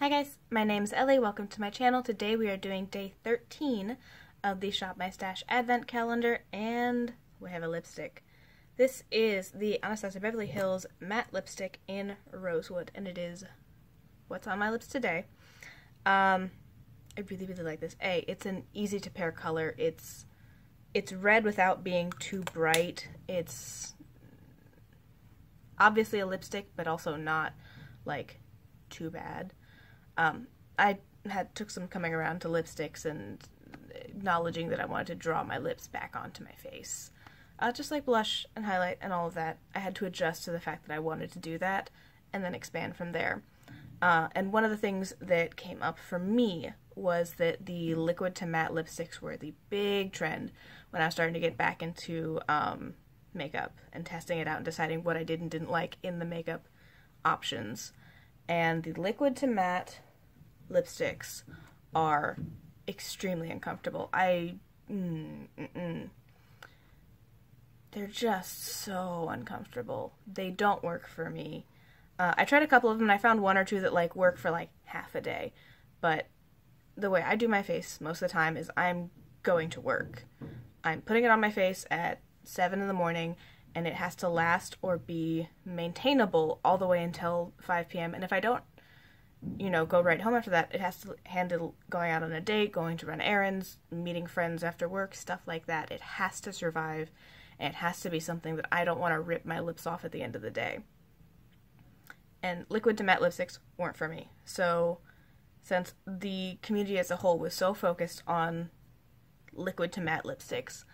Hi guys, my name's Ellie. Welcome to my channel. Today we are doing day 13 of the Shop My Stash Advent Calendar and we have a lipstick. This is the Anastasia Beverly Hills matte lipstick in Rosewood and it is what's on my lips today. Um, I really really like this. A, it's an easy to pair color. It's it's red without being too bright. It's obviously a lipstick but also not like too bad. Um, I had took some coming around to lipsticks and acknowledging that I wanted to draw my lips back onto my face. Uh, just like blush and highlight and all of that, I had to adjust to the fact that I wanted to do that and then expand from there. Uh, and one of the things that came up for me was that the liquid to matte lipsticks were the big trend when I was starting to get back into um, makeup and testing it out and deciding what I did and didn't like in the makeup options. And the liquid to matte lipsticks are extremely uncomfortable. I. Mm, mm, mm. They're just so uncomfortable. They don't work for me. Uh, I tried a couple of them and I found one or two that like work for like half a day. But the way I do my face most of the time is I'm going to work. I'm putting it on my face at 7 in the morning and it has to last or be maintainable all the way until 5 p.m. And if I don't you know, go right home after that. It has to handle going out on a date, going to run errands, meeting friends after work, stuff like that. It has to survive, and it has to be something that I don't want to rip my lips off at the end of the day. And liquid to matte lipsticks weren't for me. So, since the community as a whole was so focused on liquid to matte lipsticks,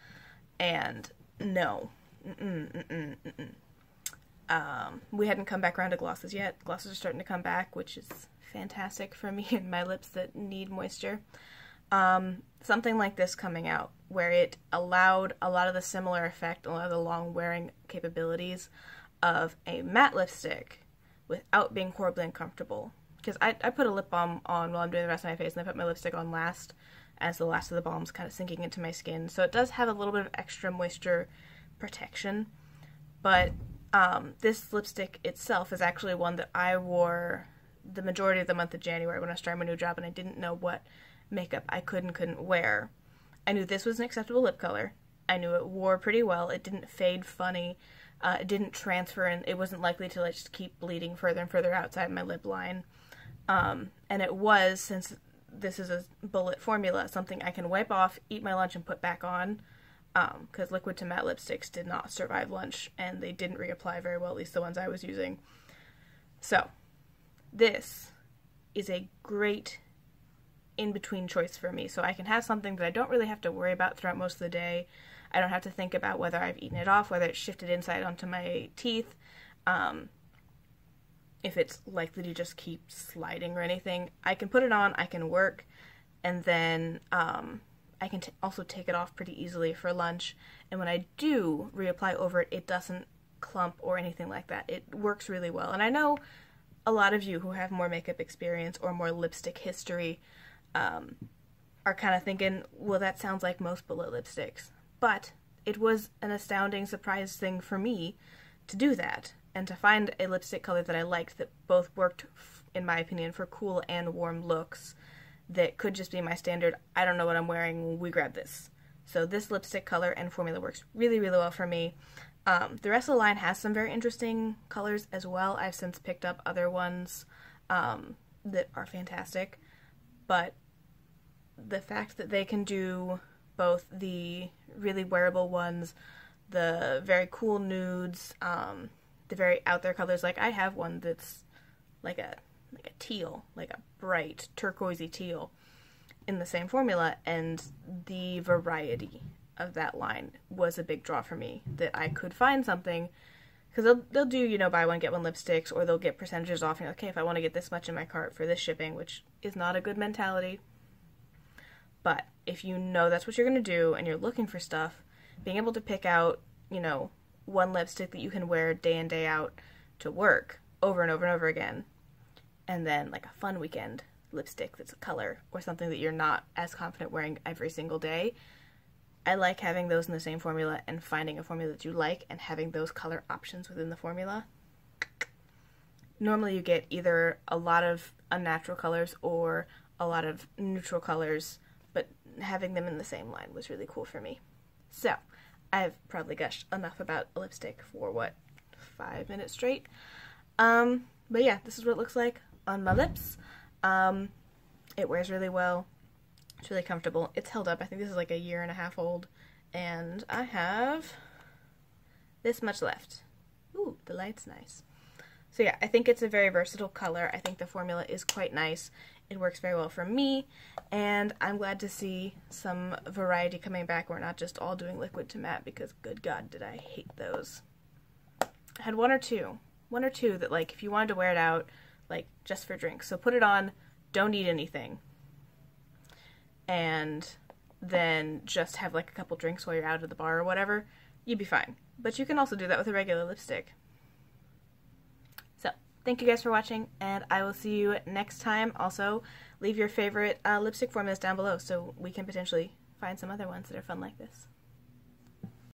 and no, mm-mm, mm-mm. Um, we hadn't come back around to glosses yet. Glosses are starting to come back, which is fantastic for me and my lips that need moisture. Um, something like this coming out, where it allowed a lot of the similar effect, a lot of the long wearing capabilities of a matte lipstick without being horribly uncomfortable. Because I, I put a lip balm on while I'm doing the rest of my face, and I put my lipstick on last, as the last of the balm's kind of sinking into my skin. So it does have a little bit of extra moisture protection, but um, this lipstick itself is actually one that I wore the majority of the month of January when I started my new job and I didn't know what makeup I could and couldn't wear. I knew this was an acceptable lip color. I knew it wore pretty well. It didn't fade funny. Uh, it didn't transfer and it wasn't likely to like, just keep bleeding further and further outside my lip line. Um, and it was, since this is a bullet formula, something I can wipe off, eat my lunch, and put back on because um, liquid to matte lipsticks did not survive lunch and they didn't reapply very well, at least the ones I was using. So, this is a great in between choice for me. So I can have something that I don't really have to worry about throughout most of the day. I don't have to think about whether I've eaten it off, whether it's shifted inside onto my teeth, um, if it's likely to just keep sliding or anything. I can put it on, I can work, and then um, I can also take it off pretty easily for lunch. And when I do reapply over it, it doesn't clump or anything like that. It works really well. And I know a lot of you who have more makeup experience or more lipstick history um, are kind of thinking, well, that sounds like most bullet lipsticks. But it was an astounding surprise thing for me to do that and to find a lipstick color that I liked that both worked, in my opinion, for cool and warm looks that could just be my standard, I don't know what I'm wearing, we grab this. So this lipstick color and formula works really, really well for me. Um, the rest of the line has some very interesting colors as well. I've since picked up other ones um, that are fantastic, but the fact that they can do both the really wearable ones, the very cool nudes, um, the very out there colors. Like I have one that's like a like a teal, like a bright turquoisey teal in the same formula, and the variety of that line was a big draw for me. That I could find something because they'll they'll do you know buy one get one lipsticks, or they'll get percentages off. And like, okay, if I want to get this much in my cart for this shipping, which is not a good mentality. But if you know that's what you're gonna do, and you're looking for stuff, being able to pick out you know one lipstick that you can wear day in day out to work over and over and over again and then like a fun weekend lipstick that's a color or something that you're not as confident wearing every single day. I like having those in the same formula and finding a formula that you like and having those color options within the formula. Normally you get either a lot of unnatural colors or a lot of neutral colors, but having them in the same line was really cool for me. So, I've probably gushed enough about a lipstick for what, five minutes straight? Um, but yeah, this is what it looks like on my lips. Um, it wears really well. It's really comfortable. It's held up. I think this is like a year and a half old. And I have this much left. Ooh, the light's nice. So yeah, I think it's a very versatile color. I think the formula is quite nice. It works very well for me, and I'm glad to see some variety coming back. We're not just all doing liquid to matte because good god did I hate those. I had one or two. One or two that like if you wanted to wear it out, like just for drinks. So put it on, don't eat anything. And then just have like a couple drinks while you're out of the bar or whatever, you'd be fine. But you can also do that with a regular lipstick. So, thank you guys for watching, and I will see you next time. Also, leave your favorite uh, lipstick formulas down below so we can potentially find some other ones that are fun like this.